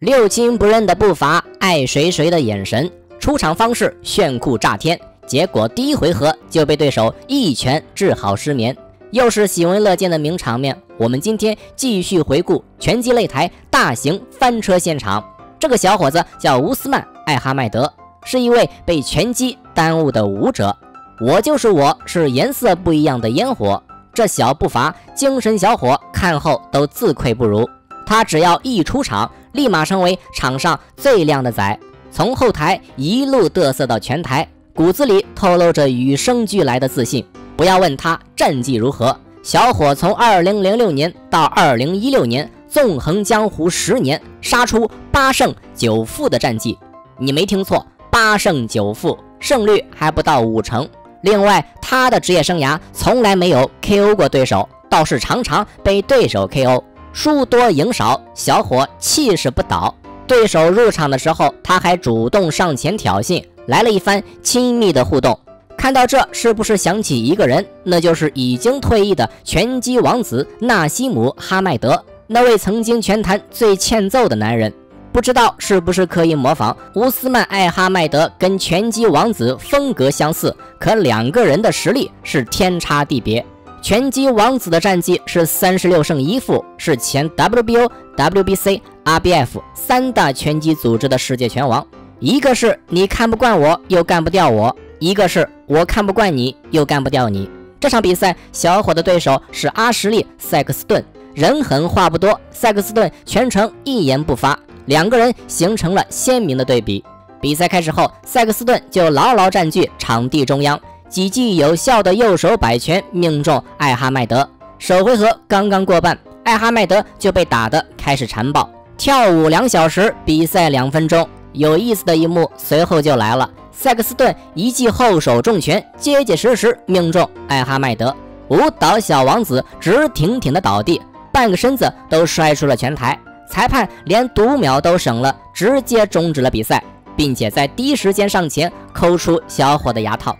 六亲不认的步伐，爱谁谁的眼神，出场方式炫酷炸天，结果第一回合就被对手一拳治好失眠，又是喜闻乐见的名场面。我们今天继续回顾拳击擂台大型翻车现场。这个小伙子叫乌斯曼·艾哈迈德，是一位被拳击耽误的舞者。我就是我，是颜色不一样的烟火。这小步伐，精神小伙看后都自愧不如。他只要一出场，立马成为场上最靓的仔，从后台一路嘚瑟到拳台，骨子里透露着与生俱来的自信。不要问他战绩如何，小伙从二零零六年到二零一六年，纵横江湖十年，杀出八胜九负的战绩。你没听错，八胜九负，胜率还不到五成。另外，他的职业生涯从来没有 KO 过对手，倒是常常被对手 KO。输多赢少，小伙气势不倒。对手入场的时候，他还主动上前挑衅，来了一番亲密的互动。看到这，是不是想起一个人？那就是已经退役的拳击王子纳西姆·哈迈德，那位曾经拳坛最欠揍的男人。不知道是不是可以模仿乌斯曼·艾哈迈德跟拳击王子风格相似，可两个人的实力是天差地别。拳击王子的战绩是三十六胜一负，是前 WBO、WBC、RBF 三大拳击组织的世界拳王。一个是你看不惯我又干不掉我，一个是我看不惯你又干不掉你。这场比赛，小伙的对手是阿什利·塞克斯顿，人狠话不多，塞克斯顿全程一言不发，两个人形成了鲜明的对比。比赛开始后，塞克斯顿就牢牢占据场地中央。几记有效的右手摆拳命中艾哈迈德。首回合刚刚过半，艾哈迈德就被打得开始残暴。跳舞两小时，比赛两分钟。有意思的一幕随后就来了，塞克斯顿一记后手重拳，结结实实命中艾哈迈德。舞蹈小王子直挺挺的倒地，半个身子都摔出了拳台。裁判连读秒都省了，直接终止了比赛，并且在第一时间上前抠出小伙的牙套。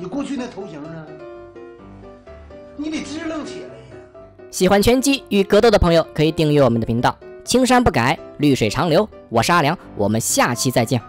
你过去那头型呢？你得支棱起来呀！喜欢拳击与格斗的朋友可以订阅我们的频道。青山不改，绿水长流。我是阿良，我们下期再见。